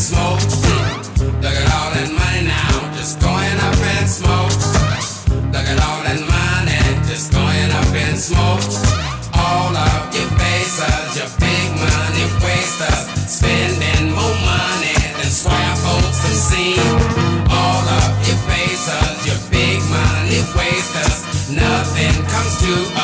smoke. Look at all that money now, just going up in smoke. Look at all that money, just going up in smoke. All of your your big money wasters, spending more money than. All of your your big money wasters, nothing comes to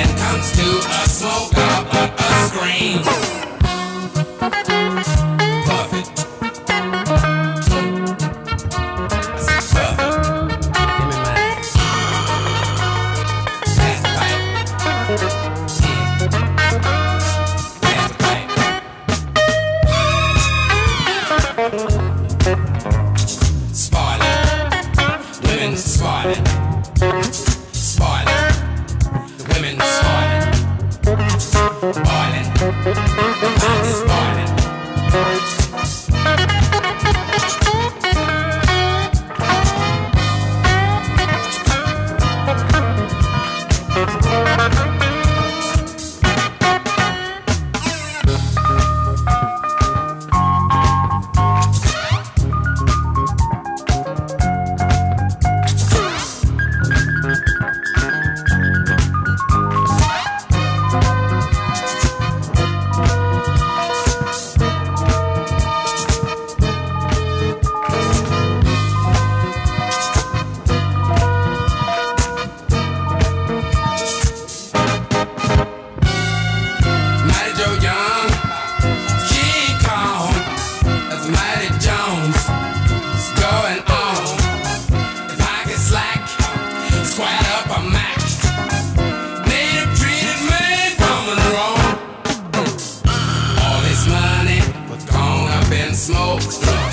It comes to a smoke up a, a scream. up in smoke.